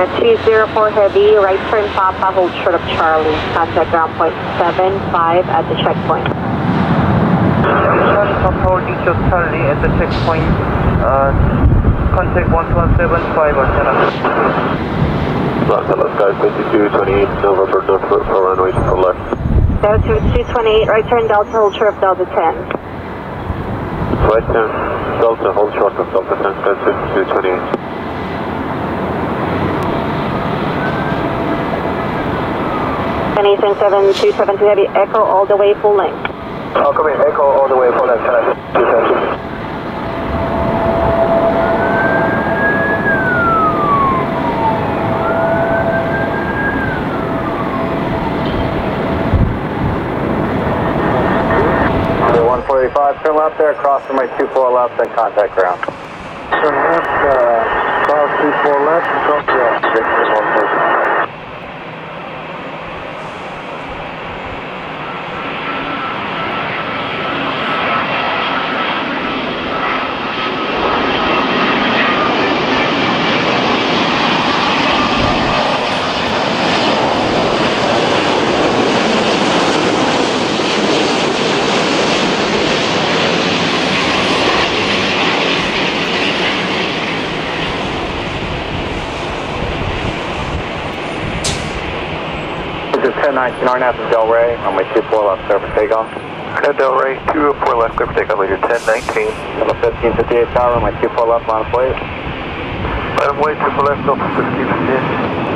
and 204 Heavy, right turn Papa, hold short of Charlie. Contact ground point 75 at the checkpoint. Charlie Papa, holding short Charlie at the checkpoint. Uh, contact 1175 or 10 Los Angeles Sky 2228, November, Northwood, for runway to left. Delta 228, right turn Delta, hold short of Delta 10. Right turn Delta, hold short of Delta 10, 2228. Chinese 727 heavy, echo all the way full length. I'll come in. echo all the way full length, China 227. turn left there, cross from right 24 left, then contact ground. Turn left, uh, cross 24 left, cross left, 147. 1019 RNAV of Del Rey, on my 24 left, clear for takeoff. Head Del Rey, 204 left, clear for takeoff, leader 1019. Level 1558 tower, on my 24 left, line of plate. Right away, triple left, Delta 1558.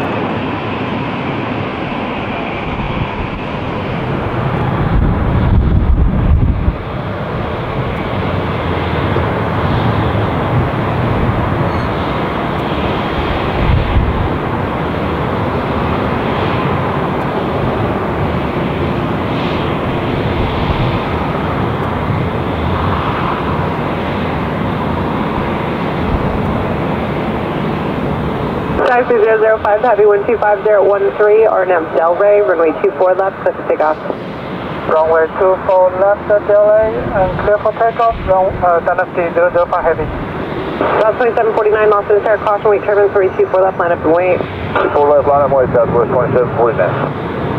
Sky 3005 Heavy 125013, RNM Del Rey, runway 24 left, clear for takeoff. Runway 24 left, uh, delay, and clear for takeoff. Run, uh, Dynasty 005 Heavy. South 2749, Los Angeles Air, caution, wait, turbine 324 left, line up and wait. 24 left, line of way, Southwest 2749.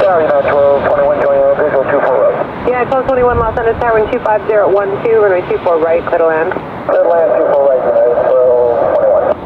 Sorry, 912, 21, join your visual 24 left. Yeah, close 21 Los Angeles Tower, 25012, runway 24 right, clear to land. Clear land 24 right, United 12, 21.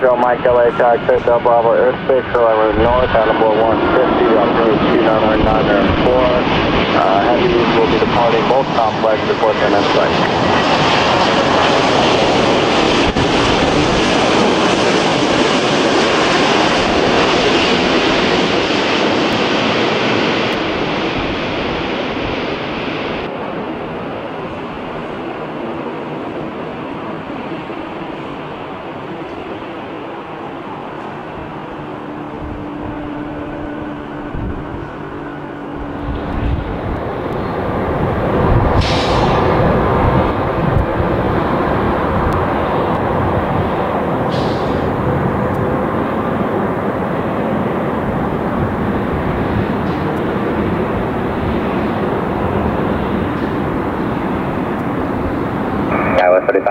30 Mike LA taxi Del Bravo airspace, Delaware North, Animal 150, altitude 2994. Uh, heavies will be departing both complex before 10 in sight.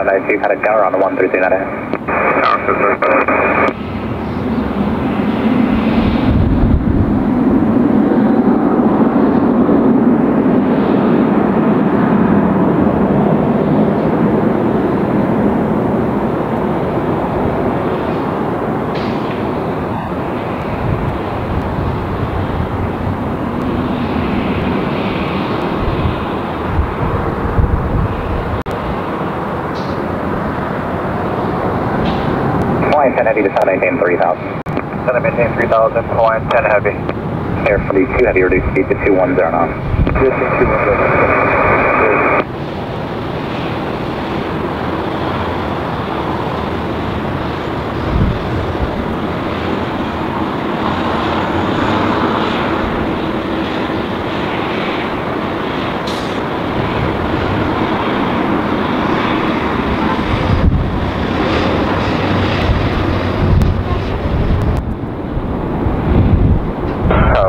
Tower 3592, had a gunner on the 132 10 7maintain 3000. 7 maintain 3000, Hawaiian 10 heavy. Air for the 2 heavy, reduce speed to 210 knots. Existing 210.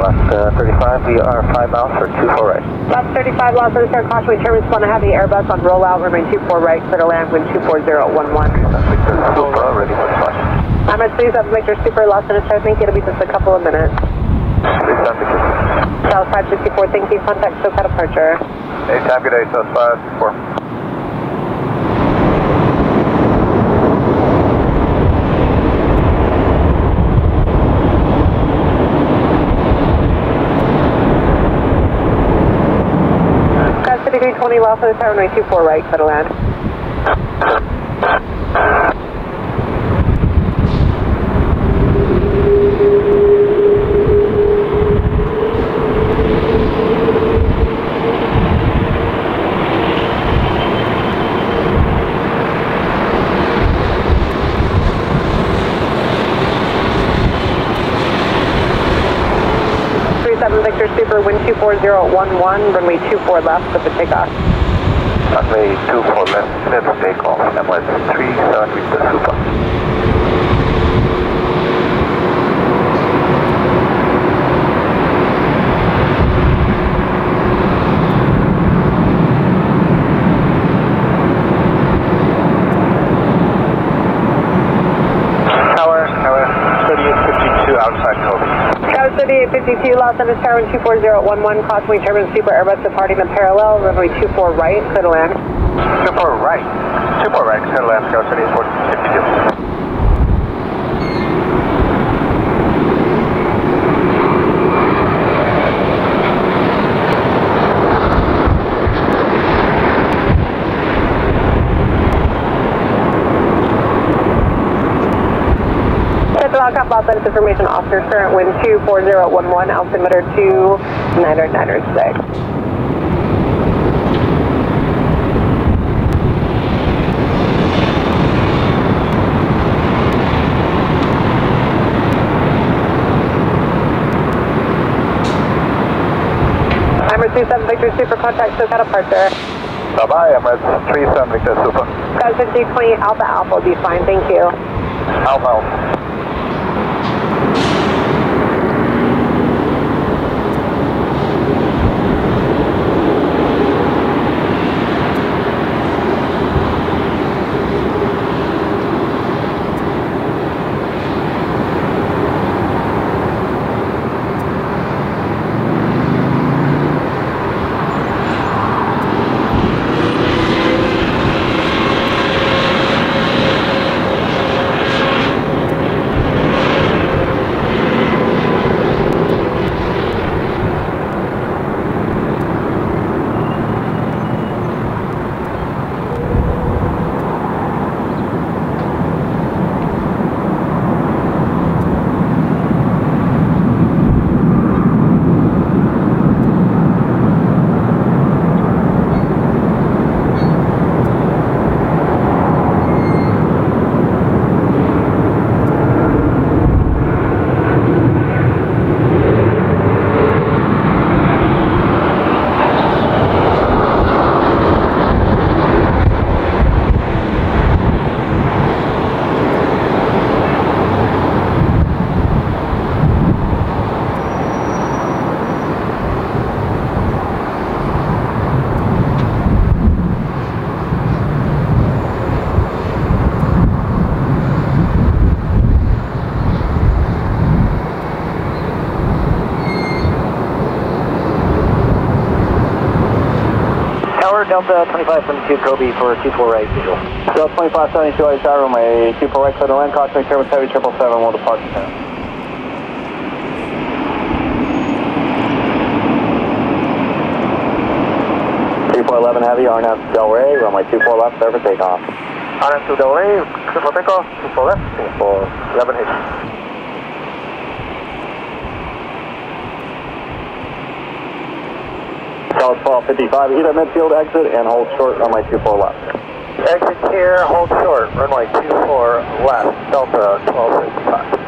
left uh, 35, we are 5 miles for 24 right. Left 35, Los Angeles, caution, wind turbulence, one heavy Airbus on rollout, remain 24 right, clear to land, wind 24011. Victor Super, ready for flight. I'm at 37 Victor Super, Los Angeles, I think it'll be just a couple of minutes. 37 South 564, thank you, contact SoCal departure. Anytime, good day, South 5, 4. Got City 320, Los Tower 924 right, to land. 4011, runway 24 left for the takeoff. Runway 24 left, set takeoff, number 3, 7 meters, super. 3852, Los Angeles Tower 24011, caution wind turbulence Super Airbus departing the parallel, runway 24 right, clear to land. Super right. Super right, clear to land, Tower 3852. Set the lockup, Los Angeles Information Officer, current wind 24011, altimeter 29996. Number 27 Victor Super, contact SoCal departure. Bye-bye, I'm Emirates 37 Victor Super. Guys, 5020 Alpha Alpha will be fine, thank you. Alpha Alpha. Delta 2572 Kobe for 24 right visual. Delta 2572 right side runway 24 right clear to land, caution turbulence heavy 777 will depart. Three four eleven heavy, RNAV Delray, runway two four left, clear for takeoff. RM2 double A, clear for takeoff, 24 left, Singapore 11H. South 1255, either midfield exit and hold short runway 24 left. Exit here, hold short, runway 24 left, Delta 1255.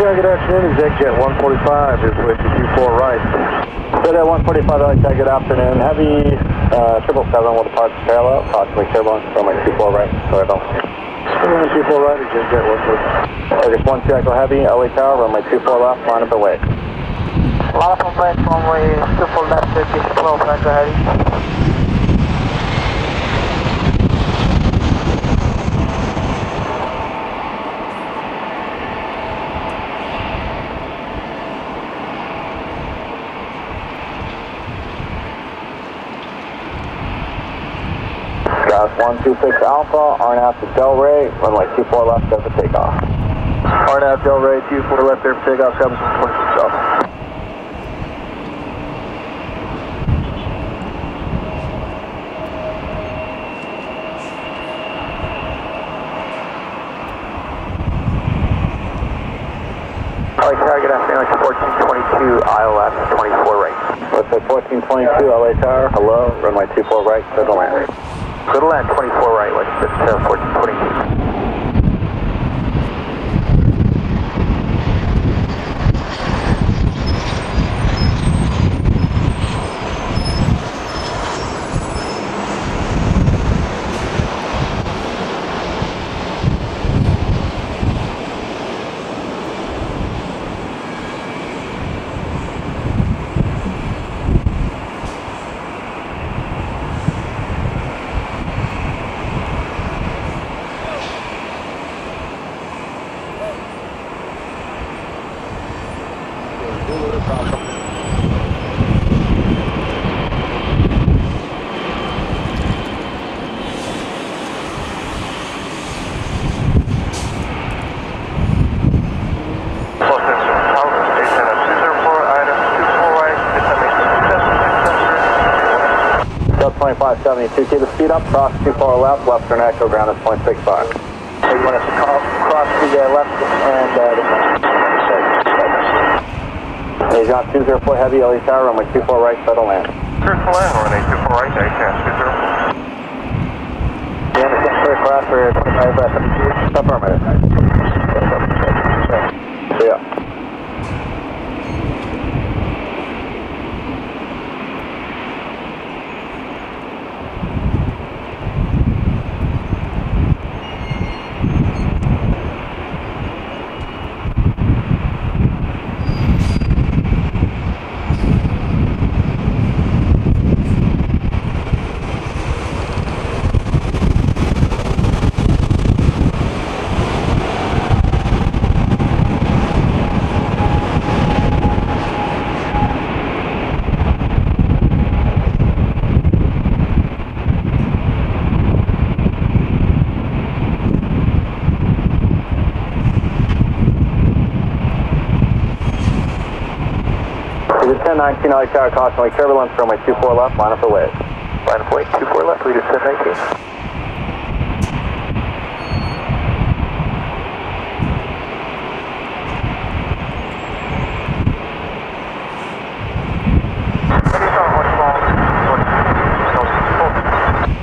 Hello, good afternoon. ExecJet 145 is with you 24 right. Good at 145, like good afternoon. Heavy uh, 777 will depart parallel, approximately turbulence from my 24 right. Sorry about that. 24 right, ExecJet 145. August 1 2 Echo Heavy, LA Tower, runway 24 left, line up away. Line up on right, runway 24 left, 12, Echo Heavy. 126 Alpha, RNAV to Delray, runway 24 left, for takeoff. RNAV Delray, 24 left, there for takeoff, 726 Alpha. LA Tower, good afternoon, it's 1422 ILS 24 right. Let's say 1422 LA Tower, hello, runway 24 right, to land. Good land, 24 right, like 1420. 2572, keep the speed up, cross 24 left, western echo, ground is 0.65. So you want us to call, cross the uh, left and uh, the He's got 204 heavy, LE Tower, runway 24 right, settle land. Crystal land, runway 24 right, ACAS 20. You understand first class for 25 left, affirmative. 929 North Tower, constantly turbulence, runway 24 left, line up the way. Line up for waves, 24 left, leader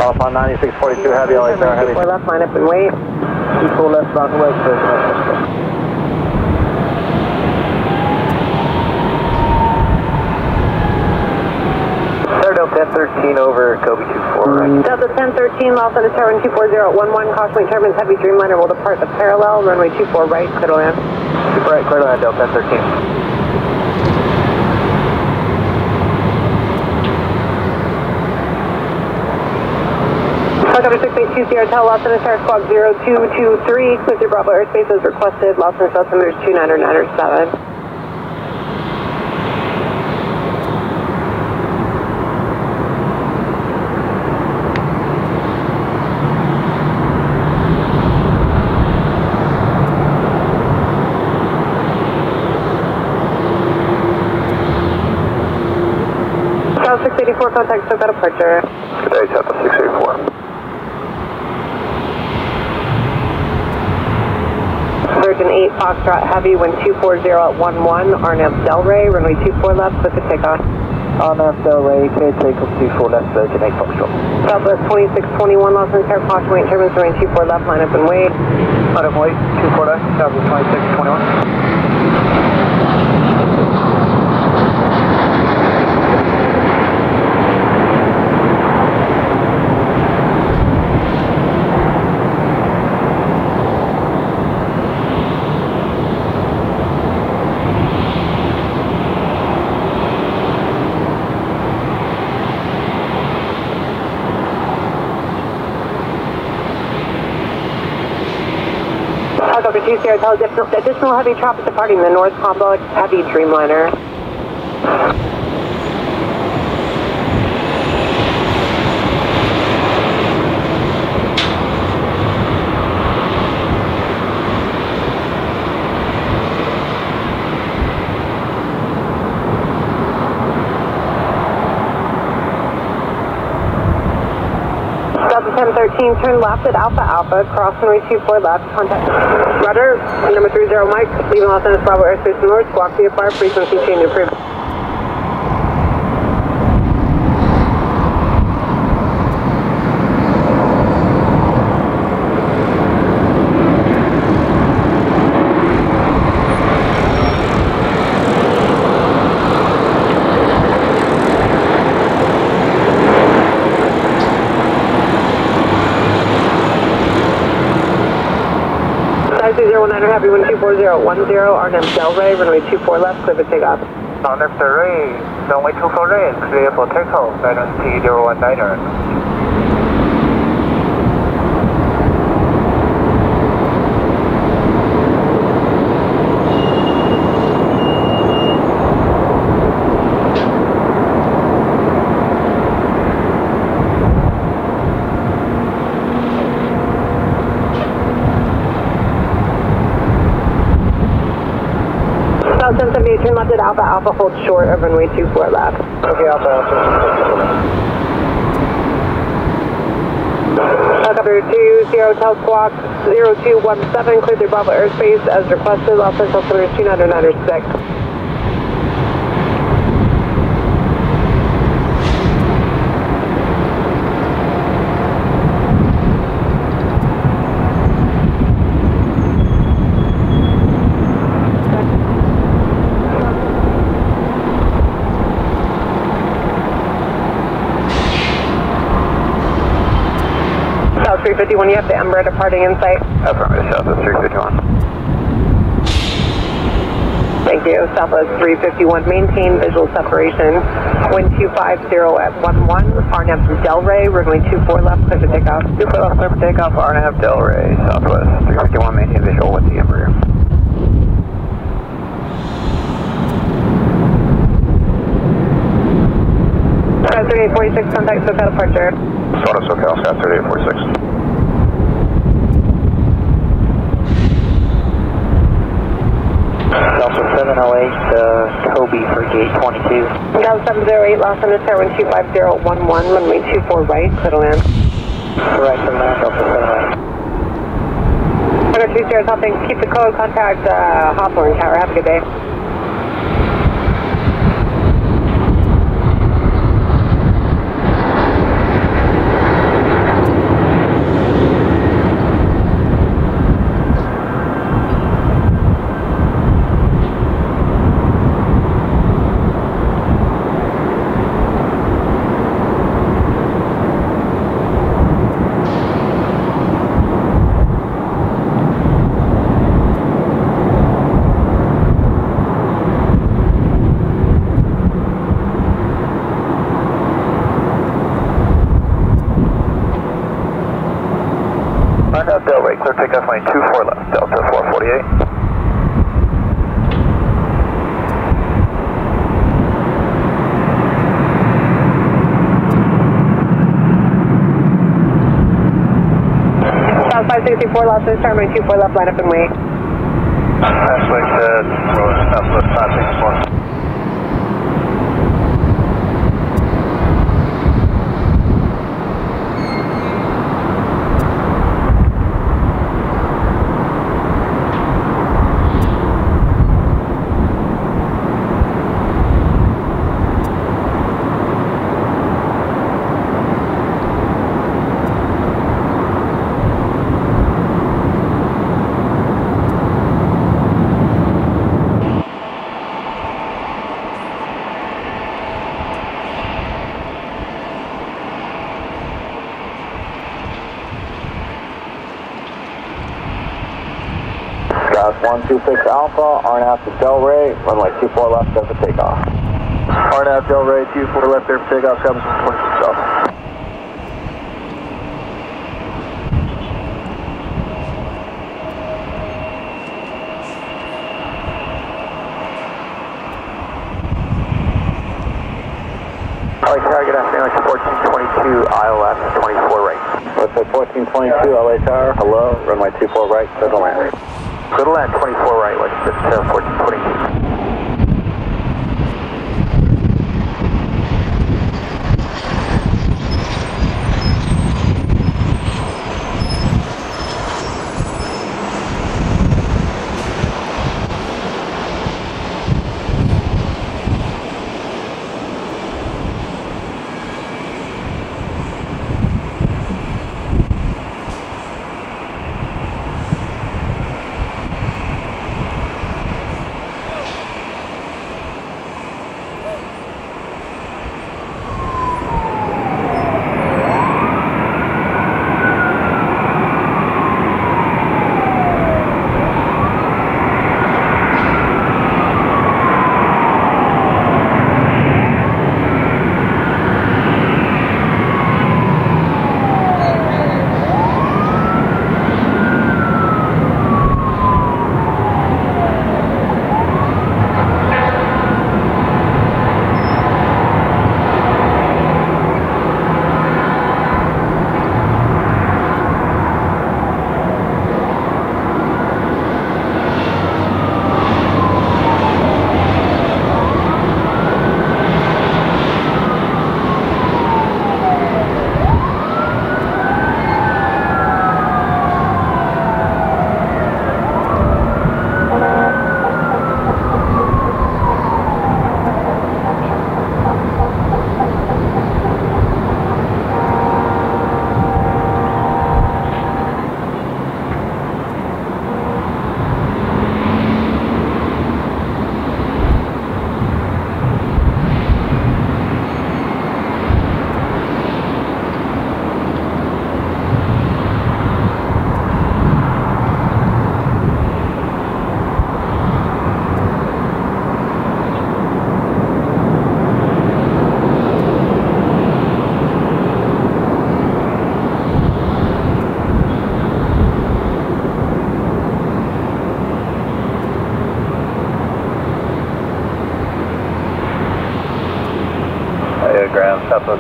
Off on 9642 heavy, all right, heavy. Left line up and wait. People left, rock the way. 1013 over Kobe 24. Right. Mm. Delta 1013, Alpha to Turbine 240 11, caution turbines, heavy Dreamliner will depart the parallel, runway 24 right, clear land. Super right, clear land, Delta 1013. Helicopter 682 Sierra Tel, Los Angeles Air Squad 0223, clear through Bravo airspace as requested, Los Angeles Altimeters 2997. Departure. Good day, Delta 684. Virgin 8 Foxtrot Heavy, wind 240 at 11, RNAV Delray, runway 24 left, clear for takeoff. RNAV Delray, clear takeoff 24 left, Virgin 8 Foxtrot. Southwest 2621, Los Angeles Air caution wait turbines, runway 24 left, line up and wait. Line up wait, 24 left, Southwest 2621. Helicopter 2 Sierra Hotel, additional heavy traffic departing the North Complex Heavy Dreamliner. Delta 1013, turn left at Alpha Alpha, cross runway 24 left, contact rudder, number 30 Mike, leaving Los Angeles Bravo airspace north, squawk VFR, frequency change approved. 019 Happy 12410, RNM Delray, runway 24 left, clear for takeoff. RNAV Delray, runway 24 left, clear for takeoff, guidance T019er. South 1078, turn left at Alpha Alpha, hold short of runway 24 left. Okay, Alpha, Alpha. Helicopter 2 Sierra Hotel Squawk 0217, clear through Bravo airspace as requested, Los Angeles Center 2996. South 351, you have the Embraer departing in sight. Affirmative, Southwest 351. Thank you. Southwest 351, maintain visual separation. Wind 250 at 11, RNAV from Delray, runway 24 left, clear for takeoff. 24 left, clear for takeoff, RNAV Delray, Southwest 351, maintain visual with the Embraer. Sky 3846, contact SoCal departure. Soda SoCal, Sky 3846. Delta 708, uh, Toby for gate 22. Delta 708, Los Angeles Tower 125011, runway 24 right, clear to land. Right from there, Delta 708. Hunter 2 Sierra keep the code, contact uh, Hawthorne Tower. Have a good day. 624 left, this two. 24 left, line up and wait. That's like the road, southwest 561. Southwest 126 Alpha, RNAV to Delray, runway 24 left, does a takeoff. RNAV Delray, 24 left there for takeoff, 726.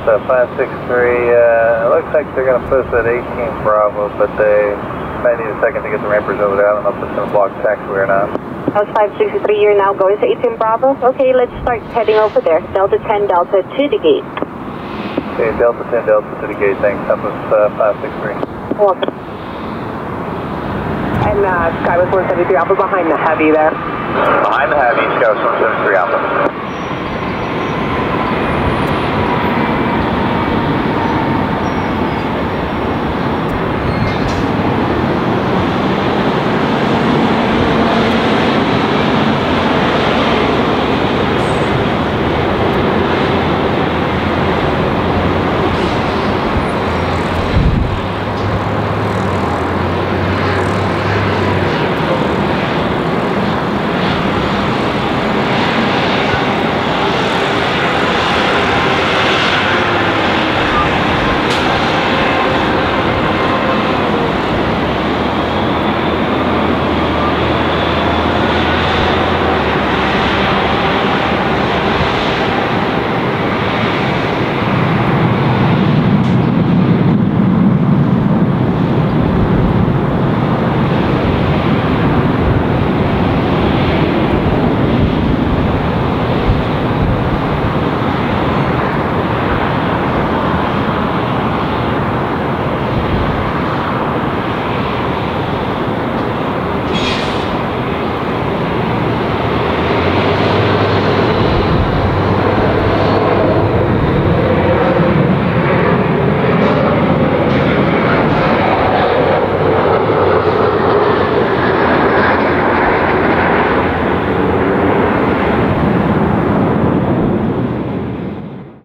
Ground Southwest uh, 563. Uh, it looks like they're going to push at 18 Bravo, but they might need a second to get the rampers over there. I don't know if it's going to block taxiway or not. House 563, you're now going to 18 Bravo. Okay, let's start heading over there. Delta 10, Delta to the gate. Okay, Delta 10, Delta to the gate, thanks. Southwest uh, 563. Welcome. And uh, Skywest 173 Alpha behind the heavy there. Behind the heavy, Scout 173 Alpha.